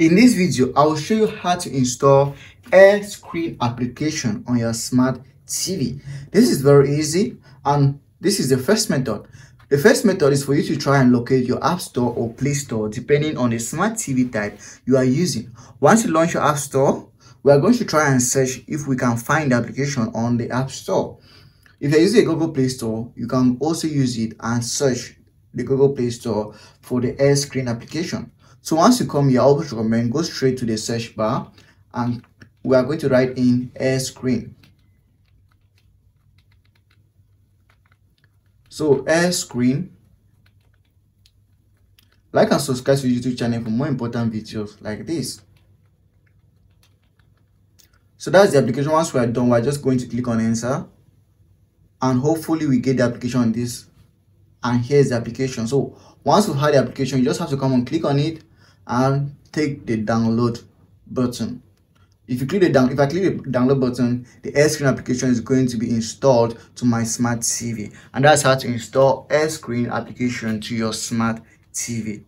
In this video, I will show you how to install Air Screen application on your smart TV. This is very easy and this is the first method. The first method is for you to try and locate your App Store or Play Store depending on the smart TV type you are using. Once you launch your App Store, we are going to try and search if we can find the application on the App Store. If you're using a Google Play Store, you can also use it and search the Google Play Store for the Air Screen application. So once you come here, I always recommend go straight to the search bar and we are going to write in air screen. So air screen. Like and subscribe to YouTube channel for more important videos like this. So that's the application. Once we are done, we're just going to click on enter and hopefully we get the application on this and here's the application so once have the application you just have to come and click on it and take the download button. If you click the down if i click the download button the airscreen application is going to be installed to my smart tv and that's how to install airscreen application to your smart tv